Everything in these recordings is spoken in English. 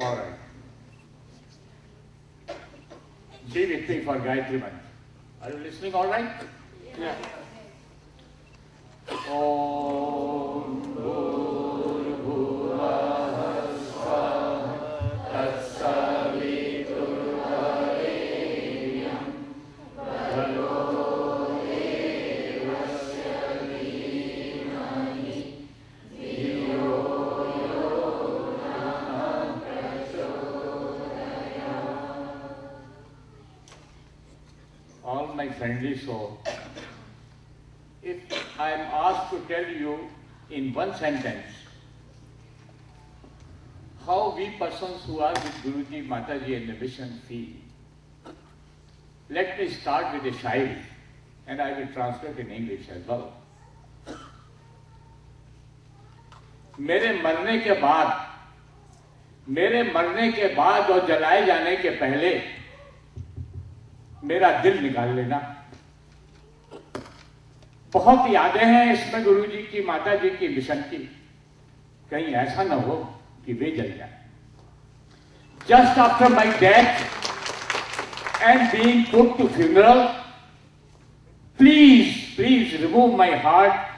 All right. Be with me for Gayatri Mantra. Are you listening all right? Yeah. Om friendly soul, if I am asked to tell you in one sentence how we persons who are with Guruji, Mataji and the mission feel, let me start with a shairi and I will translate in English as well. मेरे मरने के बाद मेरे मरने के बाद और जलाए जाने के पहले मेरा दिल निकाल लेना बहुत यादें हैं इसमें गुरु जी की माता जी की, मिशन की। कहीं ऐसा ना हो कि वे जल जाए। Just after my death and being good to funeral please please remove my heart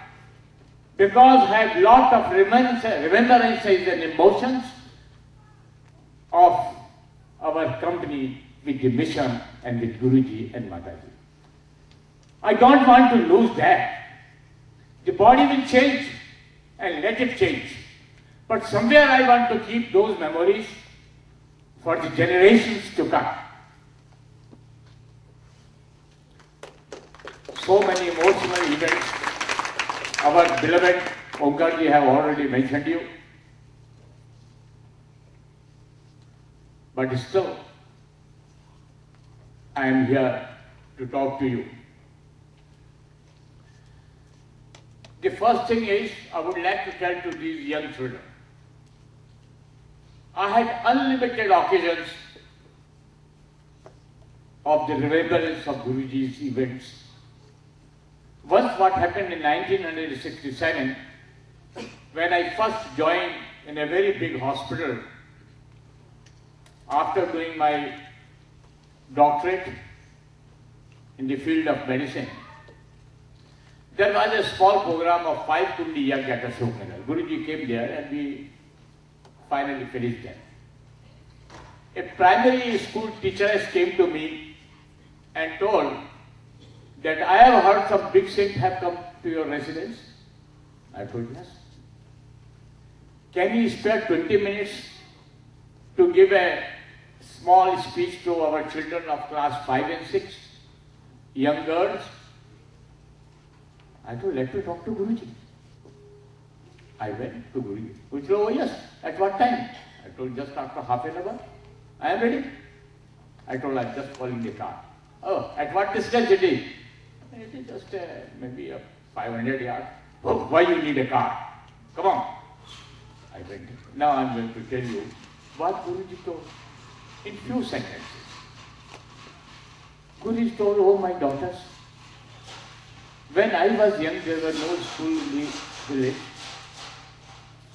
because have lot of remains remembrance is an emotions of our company with mission and with guru ji and माता जी I don't want to lose that. The body will change and let it change. But somewhere I want to keep those memories for the generations to come. So many emotional events. Our beloved Omkarji have already mentioned you. But still, I am here to talk to you. The first thing is, I would like to tell to these young children. I had unlimited occasions of the remembrance of Guruji's events. Once what happened in 1967, when I first joined in a very big hospital after doing my doctorate in the field of medicine, there was a small program of five Kundi young at Ashok Nagar. Guruji came there and we finally finished them. A primary school teacher came to me and told that I have heard some big saints have come to your residence. I told yes. Can you spare 20 minutes to give a small speech to our children of class 5 and 6, young girls? I told, let me talk to Guruji. I went to Guruji. Guruji said, oh yes, at what time? I told, just after half an hour. I am ready. I told, I'm just calling the car. Oh, at what distance it is? It is just uh, maybe a 500 yards. Oh, why you need a car? Come on. I went. Now I'm going to tell you what Guruji told in few sentences. Guruji told, oh my daughters, when I was young, there were no school in the village.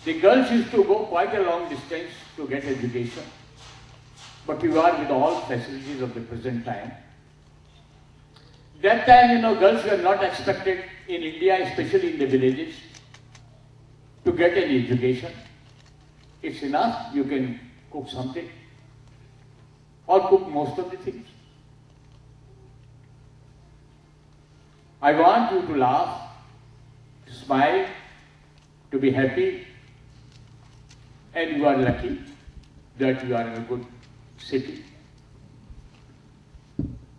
The girls used to go quite a long distance to get education. But you are with all facilities of the present time. That time, you know, girls were not expected in India, especially in the villages, to get any education. It's enough, you can cook something or cook most of the things. I want you to laugh, to smile, to be happy, and you are lucky that you are in a good city.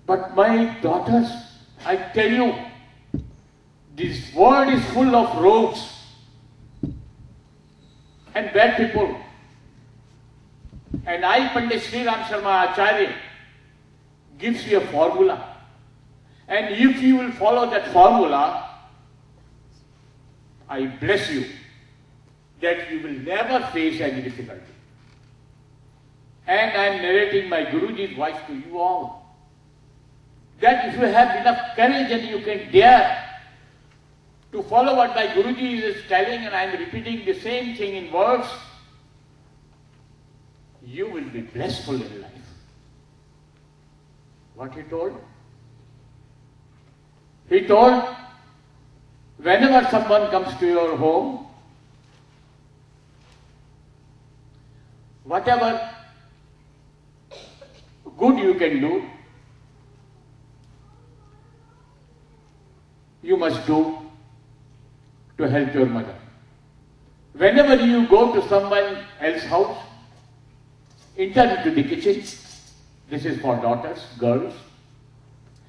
But my daughters, I tell you, this world is full of rogues and bad people. And I, Pandit Sri Ram Sharma Acharya, gives you a formula. And if you will follow that formula, I bless you that you will never face any difficulty. And I am narrating my Guruji's voice to you all. That if you have enough courage and you can dare to follow what my Guruji is telling and I am repeating the same thing in words, you will be blissful in life. What he told? He told, whenever someone comes to your home, whatever good you can do, you must do to help your mother. Whenever you go to someone else's house, enter into the kitchen, this is for daughters, girls,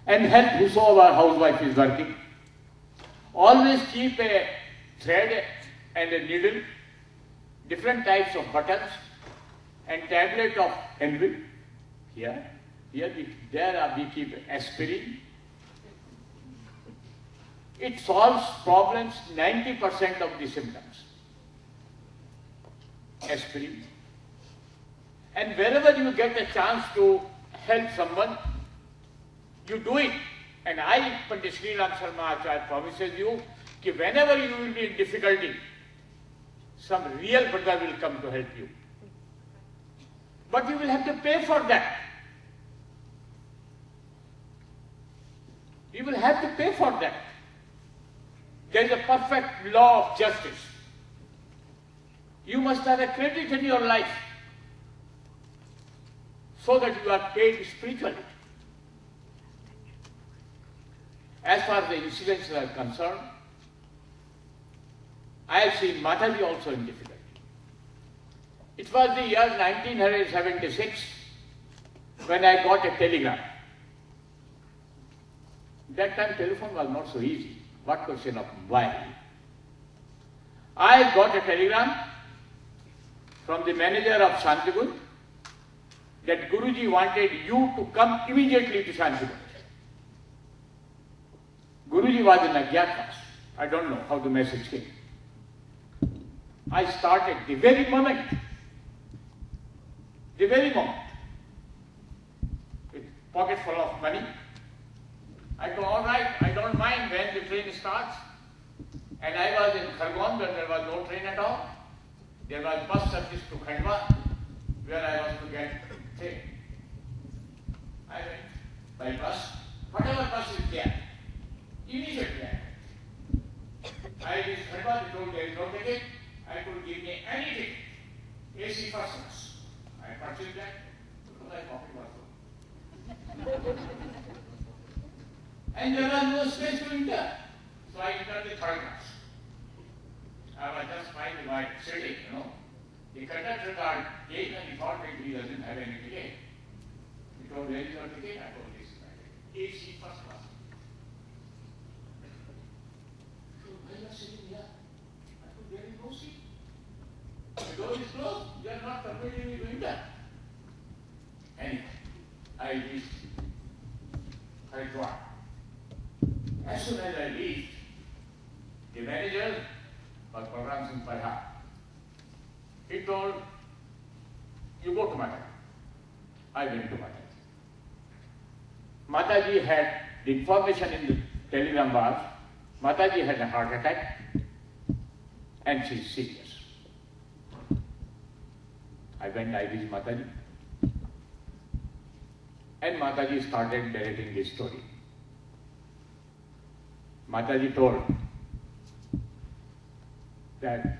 and help whosoever housewife is working. Always keep a thread and a needle, different types of buttons, and tablet of envy. Here, here we, there are, we keep aspirin. It solves problems 90% of the symptoms. Aspirin. And wherever you get a chance to help someone, you do it. And I, Pandit Sri Ram Sharma Acharya promises you that whenever you will be in difficulty, some real brother will come to help you. But you will have to pay for that. You will have to pay for that. There is a perfect law of justice. You must have a credit in your life so that you are paid spiritually. As far as the incidents are concerned, I have seen Mataji also in difficulty. It was the year 1976 when I got a telegram. That time telephone was not so easy. What question of why? I got a telegram from the manager of Shantikunj that Guruji wanted you to come immediately to Shantikunj. Guruji was in Agyatwas. I don't know how the message came. I started the very moment, the very moment, with pocket full of money. I go, all right, I don't mind when the train starts. And I was in Khargone where there was no train at all. There was bus service to Khandwa where I was to get train. I went by bus, whatever bus is there, immediately I. I Khandwa, they told there is no ticket. I could give me anything, AC first class. I purchased that because my pocket was full. and there was no space to enter. So I entered the third class. I was just fine by sitting, you know. The conductor and he thought that he doesn't have any ticket. He told, where is your ticket? I told, this is my ticket. AC first class. Are sitting? I told, there is no seat. The door is closed. You are not permitting me to enter. Anyway, I reached Haridwar. As soon as I reached, the manager was Balram Singh Parihar. He told, you go to Mataji. I went to Mataji. Mataji had the information in the telegram was, Mataji had a heart attack and she's serious. I went, I reached Mataji. And Mataji started narrating this story. Mataji told that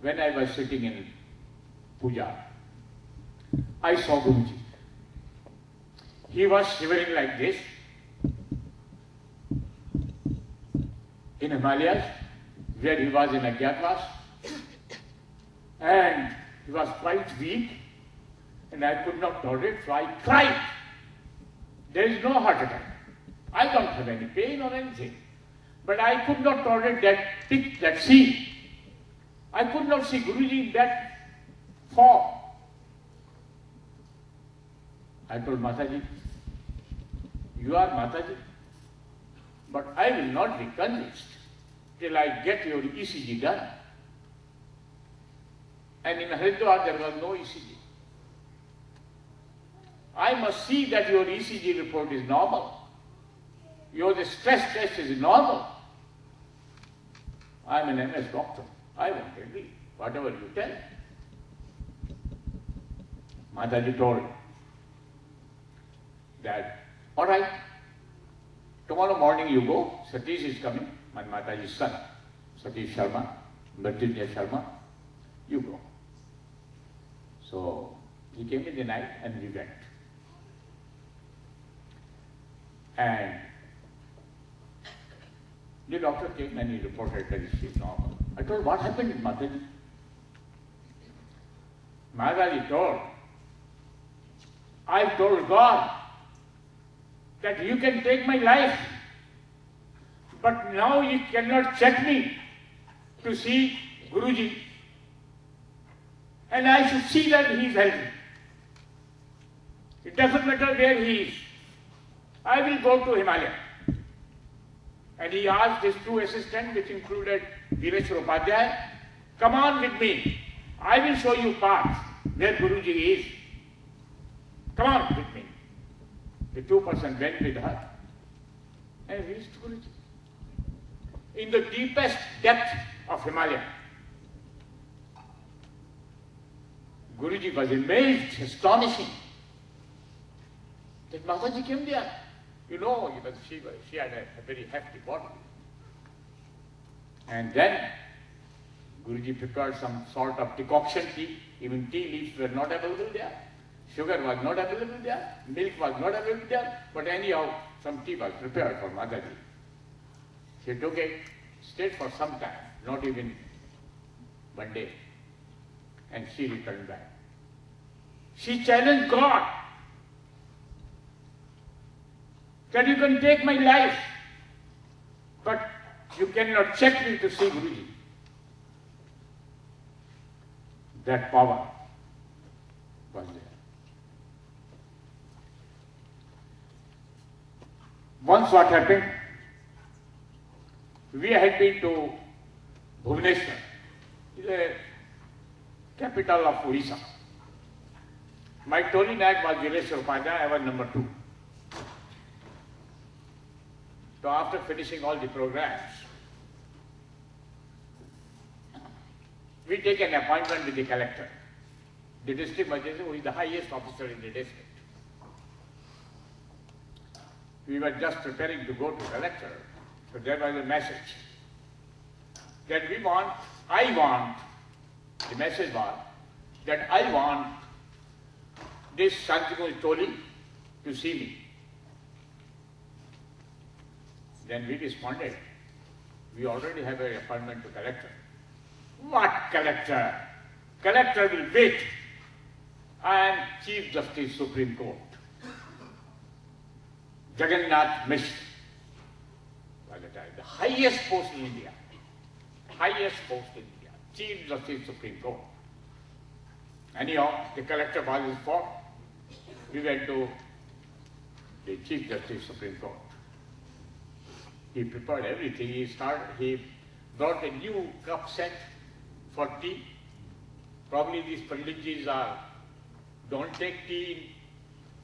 when I was sitting in puja, I saw Guruji. He was shivering like this in Himalayas, where he was in Agyatwas, and he was quite weak, and I could not tolerate, so I cried. There is no heart attack. I don't have any pain or anything. But I could not tolerate that pic, that scene. I could not see Guruji in that form. I told Mataji, you are Mataji, but I will not be convinced till I get your ECG done. And in Haridwar there was no ECG. I must see that your ECG report is normal. Your stress test is normal. I am an MS doctor. I won't agree, whatever you tell. Mataji told that, all right, tomorrow morning you go, Satish is coming, my Mataji's son, Satish Sharma, Mrityunjay Sharma, you go. So he came in the night and we went. And the doctor came and he reported that she is normal. I told, what happened, Mataji? Mataji told, I told God that you can take my life, but now you cannot check me to see Guruji. And I should see that he is healthy. It doesn't matter where he is. I will go to Himalaya. And he asked his two assistants, which included Vireshwar Upadhyay, come on with me. I will show you path where Guruji is. Come on with me. The two persons went with her and reached Guruji. In the deepest depth of Himalaya. Guruji was amazed, astonishing. That Mataji came there. You know, was, she, she had a, a very hefty body. And then Guruji prepared some sort of decoction tea. Even tea leaves were not available there. Sugar was not available there. Milk was not available there. But anyhow, some tea was prepared for Mataji. She took it, stayed for some time, not even one day. And she returned back. She challenged God that you can take my life, but you cannot check me to see Guruji. That power was there. Once what happened, we had been to Bhubaneswar, the capital of Orissa. My Toli Naik was Vireshwar Upadhyay, I was number two. So after finishing all the programs, we take an appointment with the collector, the district magistrate who is the highest officer in the district. We were just preparing to go to collector, so there was a message that we want, I want, the message was that I want this Shantikunj Toli to see me. Then we responded, we already have an appointment to collector. What collector? Collector will wait. I am Chief Justice Supreme Court. Jagannath Mishra the time, the highest post in India. Highest post in India. Chief Justice Supreme Court. Anyhow, the collector was informed. We went to the Chief Justice Supreme Court. He prepared everything. He started, he brought a new cup set for tea. Probably these Panditjis are, don't take tea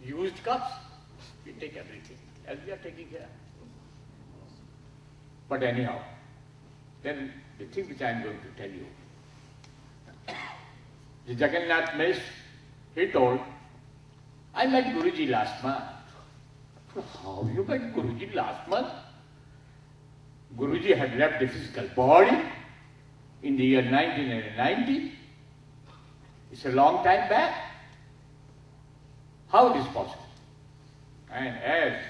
in used cups. We take everything, as we are taking here. But anyhow, then the thing which I am going to tell you. The Jagannath Mish, he told, I met Guruji last month. How you met Guruji last month? Guruji had left the physical body in the year 1990. It's a long time back. How it is possible? And as,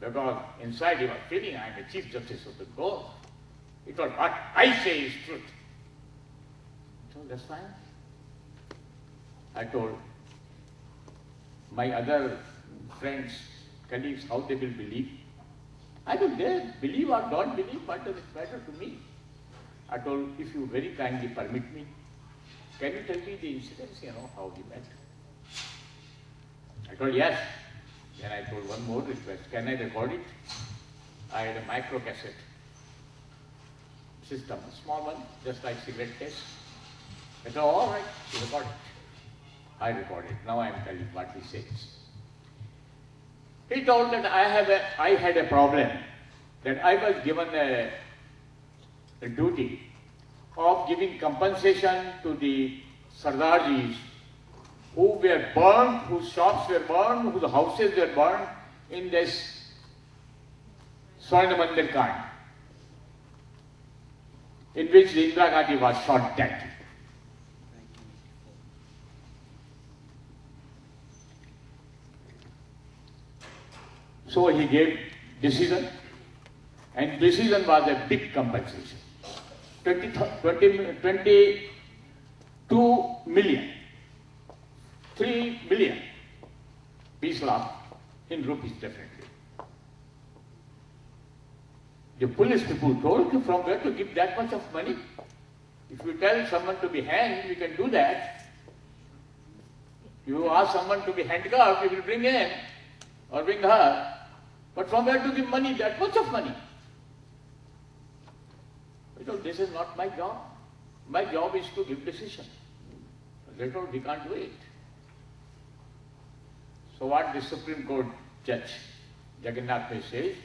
because inside he was feeling I am the Chief Justice of the Court, thought what I say is truth. So that's fine. I told my other friends, colleagues, how they will believe. I don't dare believe or don't believe, what does it matter to me? I told, if you very kindly permit me, can you tell me the incidents, you know, how he met? I told, yes. Then I told one more request, can I record it? I had a micro cassette system, a small one, just like cigarette case. I said, all right, you record it. I recorded. Now I am telling what he says. He told that I have a, I had a problem, that I was given a, a duty of giving compensation to the Sardarjis who were burned, whose shops were burned, whose houses were burned in this Swarna Mandir Kand, in which Indira Gandhi was shot dead. So he gave decision, and decision was a big compensation. 20, 20, 22 million, 3 million peace law in rupees definitely. The police people told you from where to give that much of money. If you tell someone to be hanged, we can do that. You ask someone to be handcuffed, we will bring him or bring her. But from where to give money, that much of money? You know, this is not my job. My job is to give decision. Later we can't do it. So what the Supreme Court Judge Jagannath May says,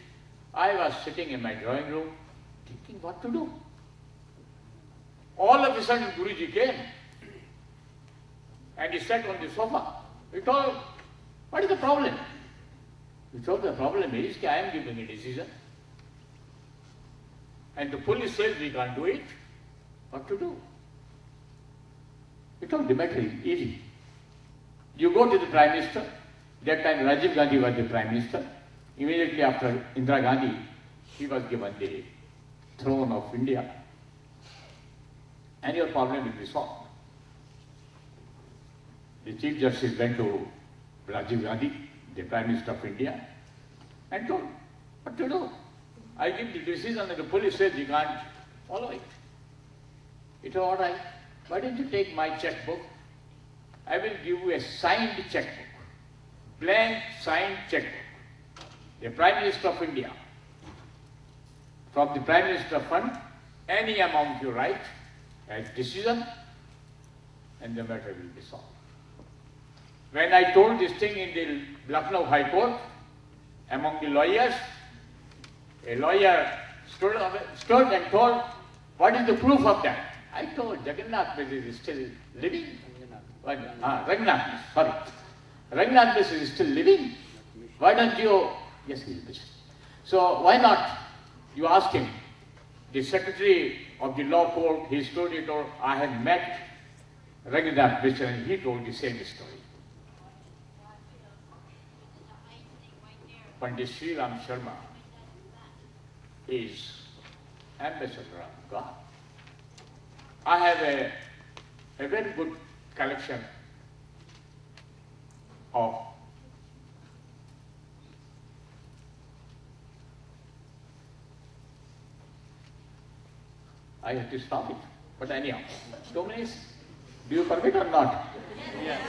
I was sitting in my drawing room thinking what to do. All of a sudden Guruji came and he sat on the sofa. He told, what is the problem? He told the problem is that I am giving a decision. And the police says we can't do it. What to do? He told the matter is easy. You go to the Prime Minister. That time Rajiv Gandhi was the Prime Minister. Immediately after Indira Gandhi, he was given the throne of India. And your problem will be solved. The Chief Justice went to Rajiv Gandhi, the Prime Minister of India, and told, what to do? I give the decision and the police says you can't follow it. It's all right, why don't you take my checkbook? I will give you a signed checkbook, blank signed checkbook. The Prime Minister of India, from the Prime Minister Fund, any amount you write as decision, and the matter will be solved. When I told this thing in the Lucknow High Court, among the lawyers, a lawyer stood, stood and told, what is the proof of that? I told Jagannath Mishra is still living. Ah, Raghunath, sorry. Raghunath Mishra is still living. Why don't you, yes, he is So why not, you ask him, the secretary of the law court, he stood, he told, I had met Raghunath Mishra and he told the same story. Pandit Sri Ram Sharma is ambassador of God. I have a, a very good collection of I have to stop it. But anyhow, minutes. Do you permit or not? Yes.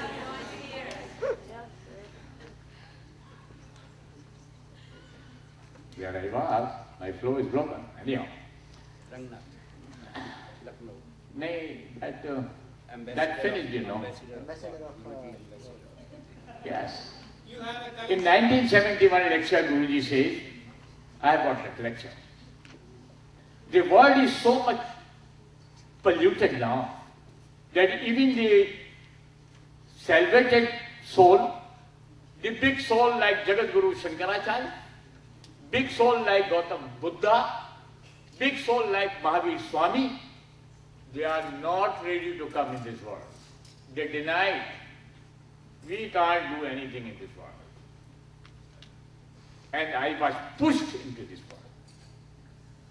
Where I was, my flow is broken. Anyhow. Nay, that, uh, that finished, you know. Ambassador of- uh. Yes. A In 1971 lecture, Guruji says, I have got recollection. The world is so much polluted now that even the salvated soul, the big soul like Jagat Guru Shankaracharya, big soul like Gautam Buddha, big soul like Mahavir Swami, they are not ready to come in this world. They deny it. We can't do anything in this world. And I was pushed into this world.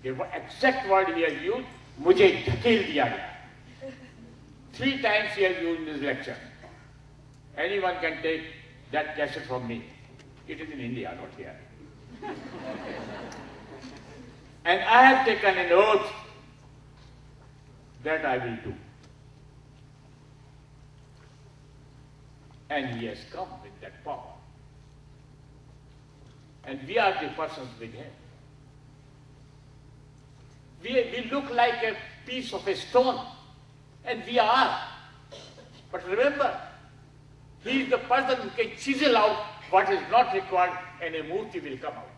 The exact word he has used, मुझे धकेल दिया गया. Three times he has used in this lecture. Anyone can take that cassette from me. It is in India, not here. and I have taken an oath that I will do. And he has come with that power. And we are the persons with him. We, we look like a piece of a stone, and we are. But remember, he is the person who can chisel out what is not required, and a murti will come out.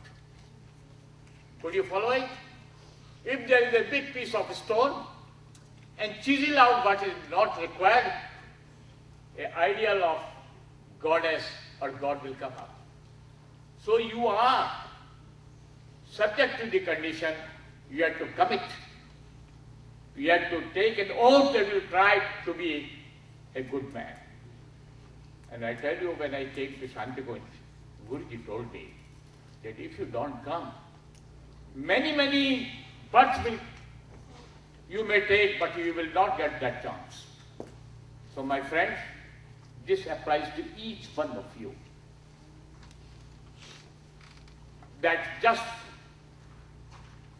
Could you follow it? If there is a big piece of stone, and chisel out what is not required, a ideal of goddess or God will come up. So you are subject to the condition, you have to commit. You have to take an oath that you try to be a good man. And I tell you, when I came to Shantikunj, Guruji told me that if you don't come, many, many births will you may take, but you will not get that chance. So my friends, this applies to each one of you. That just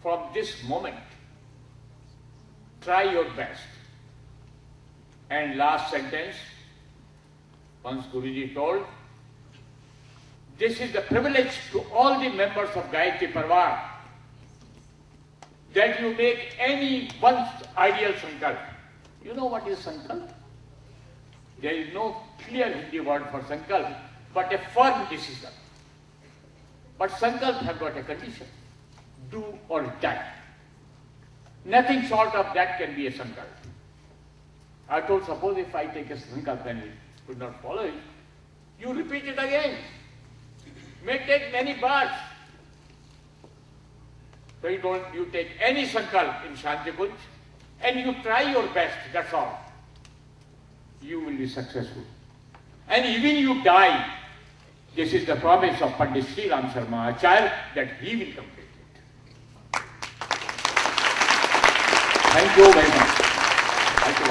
from this moment, try your best. And last sentence, once Guruji told, this is the privilege to all the members of Gayatri Pariwar that you make any one's ideal sankalp. You know what is sankalp? There is no clear Hindi word for sankalp, but a firm decision. But sankalp have got a condition. Do or die. Nothing short of that can be a sankalp. I told, suppose if I take a sankalp and it could not follow it, you repeat it again. May take many births. So you don't, you take any sankalp in Shantikunj and you try your best, that's all. You will be successful. And even you die, this is the promise of Pandit Sri Ram Sharma Acharya that he will complete it. Thank you very much. Thank you.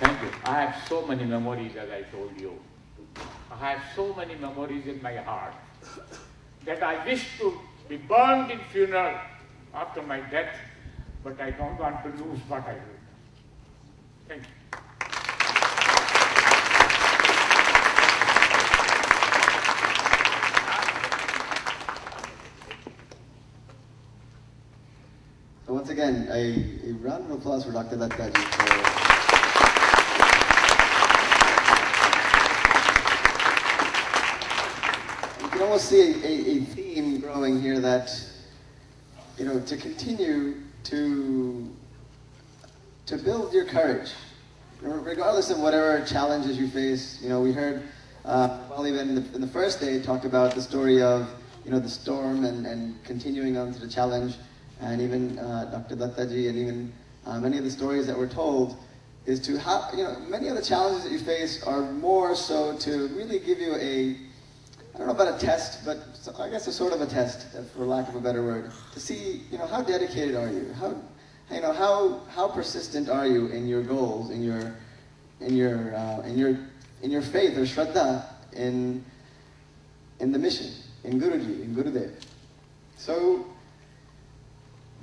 Thank you. I have so many memories as I told you. I have so many memories in my heart that I wish to be burned in funeral after my death, but I don't want to lose what I do. Thank you. Once again, a, a round of applause for Dr. Dattaji for you can almost see a, a, a theme growing here that, you know, to continue to, to build your courage, regardless of whatever challenges you face. You know, we heard, uh, well, even in the, in the first day, talk about the story of, you know, the storm and, and continuing on to the challenge. And even uh, Dr. Dattaji and even uh, many of the stories that were told is to how, you know, many of the challenges that you face are more so to really give you a, I don't know about a test, but I guess a sort of a test, for lack of a better word, to see, you know, how dedicated are you? How, you know, how, how persistent are you in your goals, in your, in your, uh, in your, in your faith or shraddha in, in the mission, in Guruji, in Gurudev. So,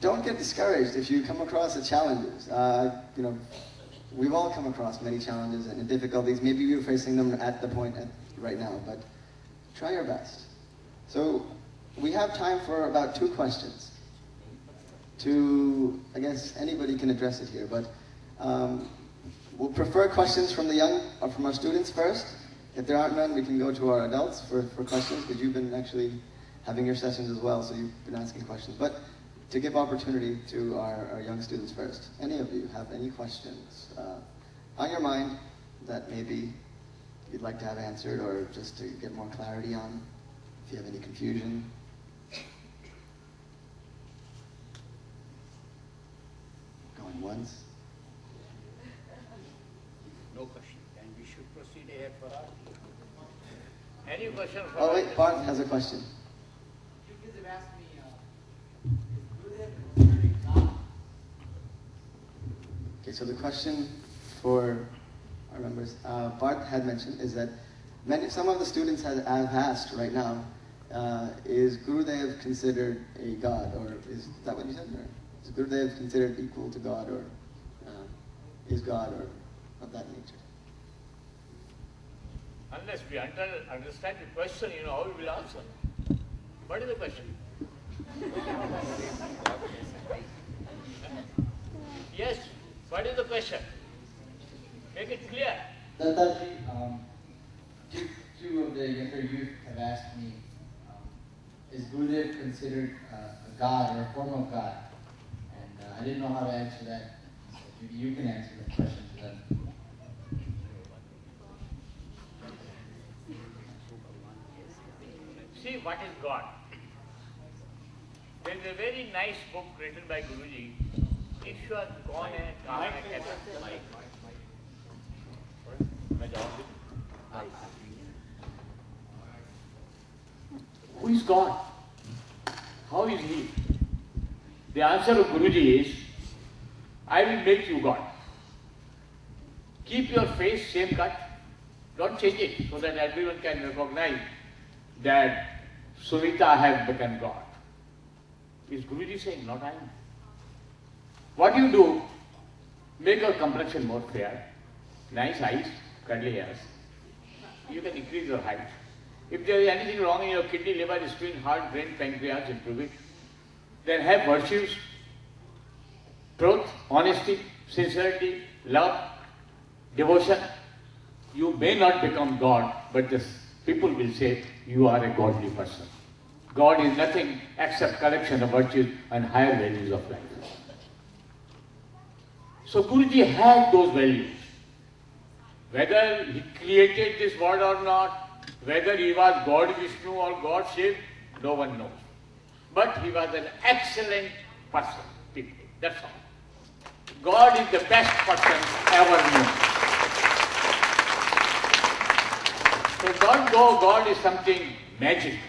don't get discouraged if you come across the challenges. Uh, you know, we've all come across many challenges and difficulties. Maybe you're facing them at the point at, right now, but try your best. So we have time for about two questions. To, I guess anybody can address it here, but um, we'll prefer questions from the young, or from our students first. If there aren't none, we can go to our adults for, for questions, because you've been actually having your sessions as well, so you've been asking questions. But to give opportunity to our, our young students first. Any of you have any questions uh, on your mind that maybe you'd like to have answered or just to get more clarity on? If you have any confusion? Going once? No question. And we should proceed ahead for our. Any question for Oh wait, Bart has a question. You kids have asked me, uh, is Buddha considered God? Okay, so the question for our members, uh, Bart had mentioned, is that many, some of the students have, have asked right now, uh, is Gurudev considered a god, or is that what you said? Or is Gurudev considered equal to God, or uh, is God, or of that nature? Unless we under, understand the question, you know, how we will answer. What is the question? yes, what is the question? Make it clear. Dattaji, um, two, two of the younger youth have asked me, um, is Gurudev considered uh, a god or a form of God? And uh, I didn't know how to answer that. So maybe you can answer that question to them. See what is God. There is a very nice book written by Guruji. ईश्वर कौन है कहाँ है कैसे मैं जवाब दूं? Who is God? How is He? The answer of Guruji is, I will make you God. Keep your face same cut. Don't change it so that everyone can recognize that Sunita has become God. Is Guruji saying, not I. What you do, make your complexion more fair, nice eyes, curly hairs. You can increase your height. If there is anything wrong in your kidney, liver, spleen, heart, brain, pancreas, improve it. Then have virtues, truth, honesty, sincerity, love, devotion. You may not become God, but the people will say you are a godly person. God is nothing except collection of virtues and higher values of life. So Guruji had those values. Whether he created this world or not, whether he was God Vishnu or God Shiv, no one knows. But he was an excellent person, people. That's all. God is the best person ever known. So don't go, God is something magic.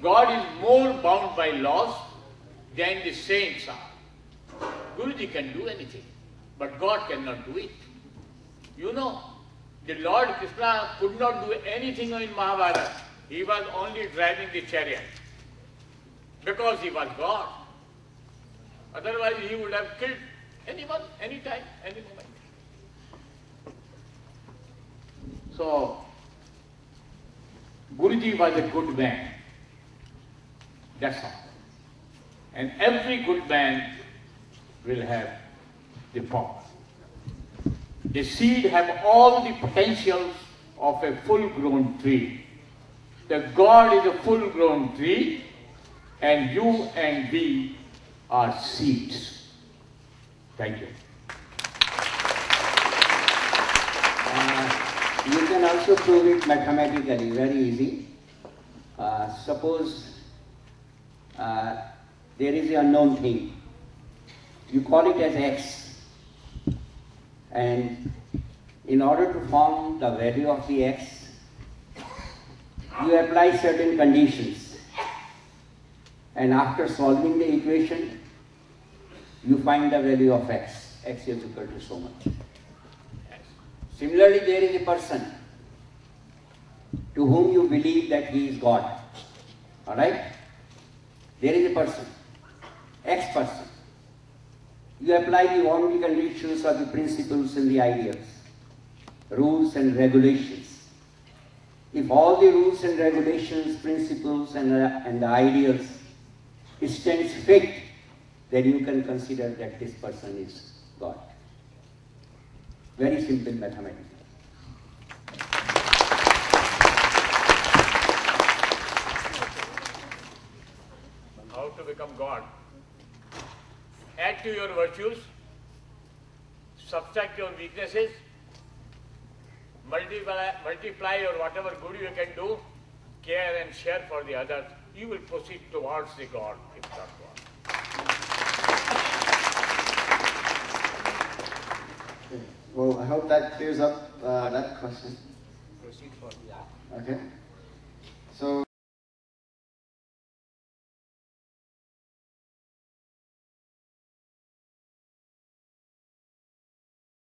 God is more bound by laws than the saints are. Guruji can do anything, but God cannot do it. You know, the Lord Krishna could not do anything in Mahabharata. He was only driving the chariot because he was God. Otherwise, he would have killed anyone, anytime, any moment. So, Guruji was a good man. That's all. And every good man will have the power. The seed have all the potentials of a full-grown tree. The God is a full-grown tree, and you and we are seeds. Thank you. Uh, you can also prove it mathematically, very easy. Uh, suppose uh, there is an unknown thing. You call it as x. And in order to form the value of the x, you apply certain conditions. And after solving the equation, you find the value of x. x is equal to so much. Similarly, there is a person to whom you believe that he is God. Alright? There is a person, X person. You apply the only conditions or the principles and the ideas, rules and regulations. If all the rules and regulations, principles and, uh, and the ideas stands fit, then you can consider that this person is God. Very simple mathematics. How to become God? Add to your virtues, subtract your weaknesses, multiply, multiply or whatever good you can do, care and share for the others. You will proceed towards the God, if not God. Well, I hope that clears up uh, that question. Proceed for the art. Okay. So.